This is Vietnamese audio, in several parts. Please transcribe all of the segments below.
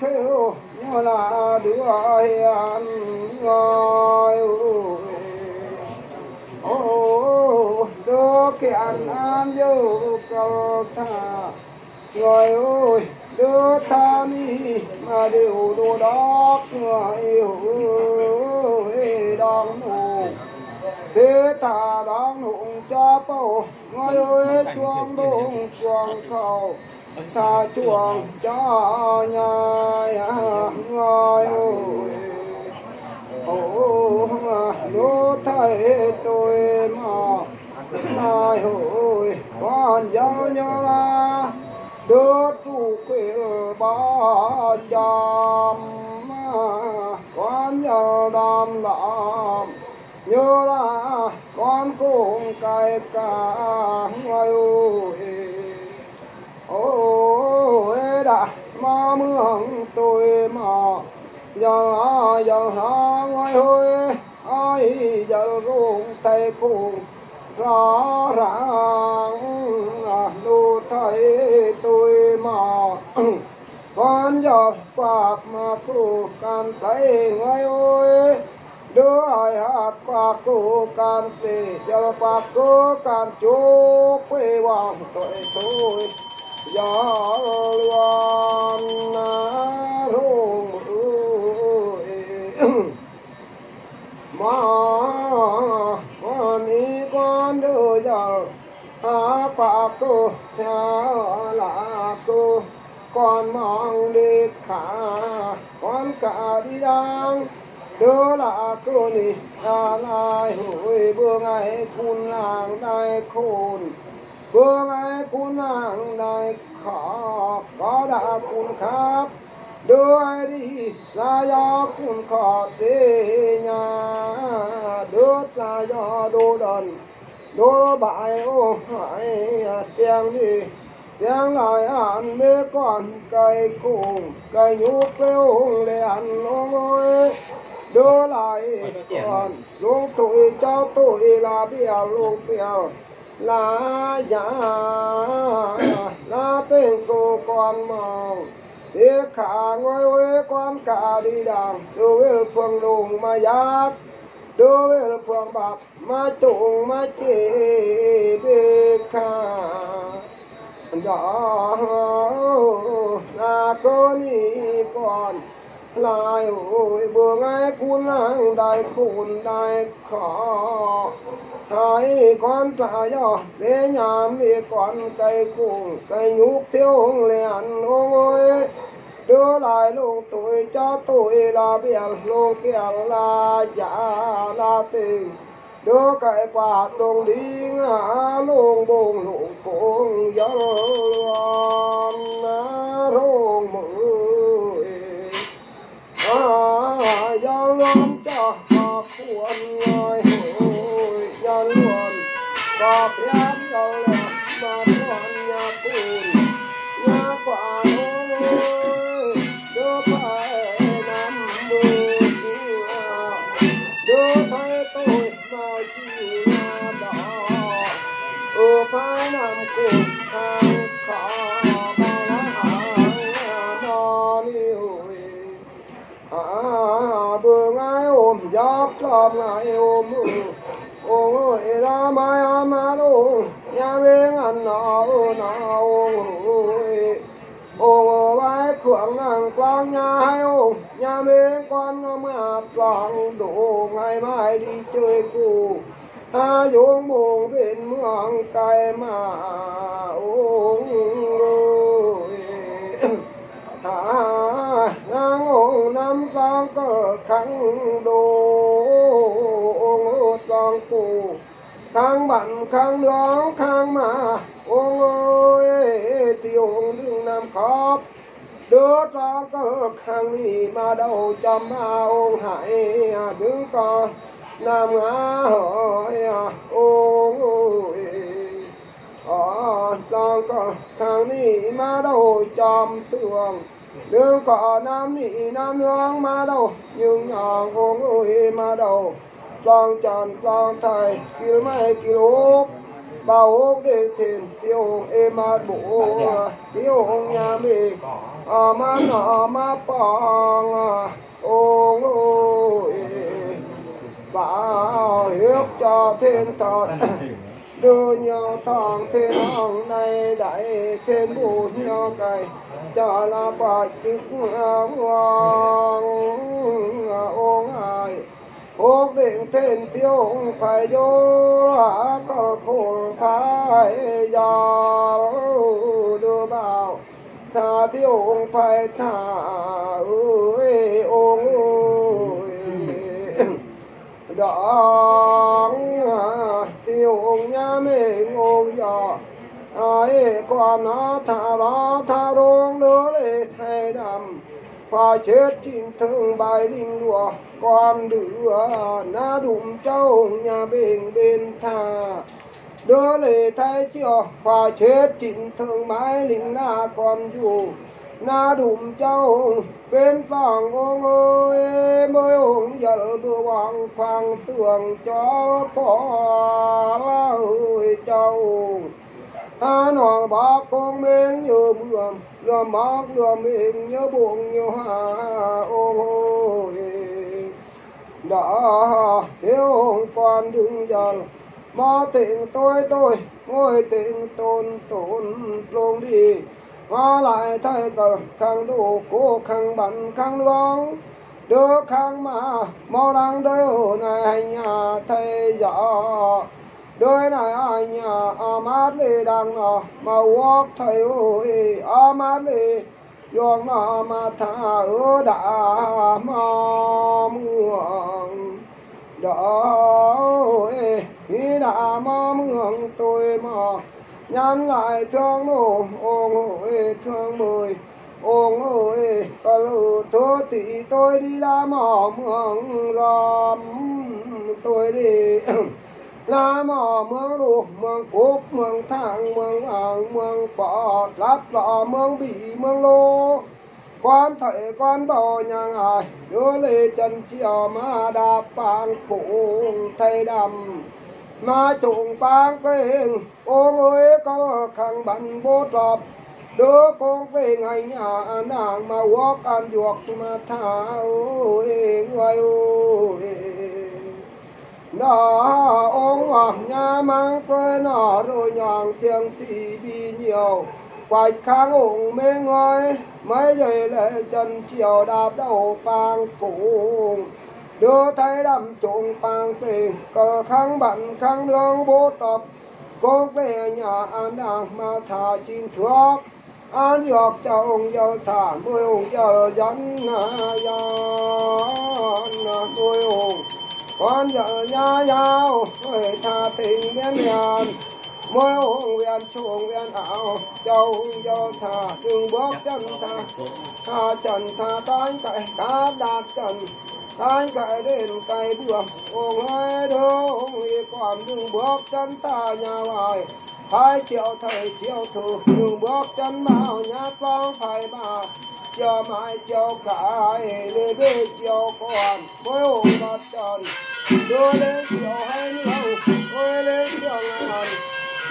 kêu là đứa hiền ngồi ô đứa kiện an dâu cầu thả. Người ơi đứa tha ni mà điều đồ đó người ơi đong mù thế ta đong nụng cha bao người ơi chuông đông chuông cầu. Ta chuông cho nhai người ơi ồ thầy tôi mà nay hồi con giáo nhớ ra, đưa trụ quê ba trăm. Con nhớ đam làm nhớ là con cũng cay cả người ơi ôi đã mưa mương tôi mà giờ giờ nó ngồi hơi, ai giờ rung tay cùng rõ ràng à, đủ thấy tôi mà con giờ quạt mà phụ can thấy ngay ơi đưa ai hát qua cô can thì giờ qua cô can chú quê hoàng tội tôi. Giờ cả đi đang đưa là cơ nì à lại hồi bữa ngày cun làng đại khôn. Bữa ngày cun làng đại khó có đã cun khắp. Đưa ai đi là do cun khó thế nhà đưa là do đô đần, đô bại ô hải à, tiếng đi tiếng lại ăn mê con cây cùng cây nhúc lêu để ăn ông ơi đưa lại còn luôn tuổi cho tuổi là biểu luôn biểu là giả là tên cô con mong đi khả ngôi quê quan cả đi đàng đưa về phương đùng mà giác đưa về phương bạc mà trùng mà chế bê khả đó là cơ ni con lại ôi bữa ngày cuốn lang đại khôn đại khó hai con trả cho thế nhà mi con cây cùng cây nhúc thiếu liền ông ơi đưa lại luôn tuổi cho tuổi là biển luôn kia là giả là tình đưa cái quạt đồng đi ngã luôn buồn luôn cũng gió loan rong mười. À gió loan cho mà cuốn ngồi hồi gió loan có phiếm gió loan giáp ôm ôm ra mai ama nhà bên ăn nó nó ôm vai khưởng nàng quang nhà hai ôm nhà bên quan ngâm hạt loạn đồ ngày mai đi chơi cụ ha dùng buồn bên mương cay mà uống ơi nàng ôm năm con cờ khăn đồ khang bận khang nướng khang mà ôm ơi tiêu đừng nằm khóc đưa cho cơ khang ni mà đầu chăm ma ôm hại đứng con nam ngã hỏi ôm ơi ở trong cơ khang ni mà đầu chăm tường đừng có nam nị nam nương mà đầu nhưng nhỏ ôm ơi mà đầu trang tràn trang thầy kêu mai kêu ốc bao ốc để thiền tiêu hồng êm mát bộ tiêu hồng nhà mình à ma nọ mà bong ông ơi bảo hiếp cho thiên thật đưa nhau thằng thiên hồng này đại thiên bù nhau cày. Cho là bạch tích hoàng. Ôn ai hô định thiên tiêu phải vô hạ có khủng phải giàu đưa vào. Thả tiêu phải thả ơi ông ơi. Đó tiêu nhà mình ông giò ai quan nó thả nó thả rong đưa để thay đầm và chết chín thương bài linh đùa, con đứa na đụng châu nhà bên bên thà. Đứa lệ thái chưa và chết chín thương mãi linh na con dù. Na đụng châu bên phòng ông ơi mới ông giờ đưa hoàng khoang tường cho phó ơi châu à nó bác con mình như mưa lừa móc lừa mình, nhớ buồn, nhớ hà ôi đã thiếu con đứng giờ mà tình tôi tôi ngồi tình tôn tôn luôn đi. Mà lại thay cờ khang đủ cố khang bắn khang lương đưa khang mà mau đang đâu này, nhà thầy giỏi đôi này anh nhà amat đi đang nọ à, mà quốc thầy ơi amat à, đi. Yong à, ma tha thả ở đã mà mường đó khi đã ma mường tôi mà nhắn lại thương nô ông ơi thương mười. Ông ơi có lử thơ thì tôi đi ra mò mường lắm. Tôi đi là mò mương đủ mương cúc mương thang, mương hàng mương bọt lắp lọ mương bị mương lô. Quan thầy, quan bò nhang ai đưa lê chân chiều ma đạp bàn cùng thầy đầm. Ma trùng bang bên, ô người có khăn bắn vô trọp. Đưa con về ngày nhà nàng mà quốc ăn duộc mà thả ơi người ơi nó ông ngọc nhà mang quê nó rồi nhàng tiếng thì bị nhiều. Quạch kháng ủng mê ngơi mấy dậy lên chân chiều đạp đầu phang cùng đưa thấy đầm trụng phang tình cờ kháng bận kháng đường bố tập cố về nhà an đàng mà thả chín thước an dọc cho ông dâu thả, mười ông dâu dẫn dân con vợ nhà nhau người tha tình biến nhàn mỗi ông viên chuồng viên ảo châu do thà đừng bước chân tha. tha trần tha tán cậy cá đạt trần. Tán cậy đến cây bường ông ơi đâu còn đừng bước chân ta nhà ngoài hai triệu thầy triệu thử đừng bước chân vào nhát con phải bà. Chiều mai chiều cái để để chiều còn mỗi hôm bắt trần đưa lên chiều hai nhiều ôi lên chiều ngàn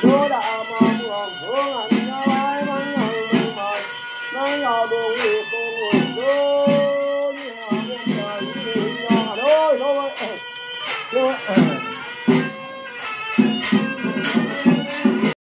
đưa đạo mà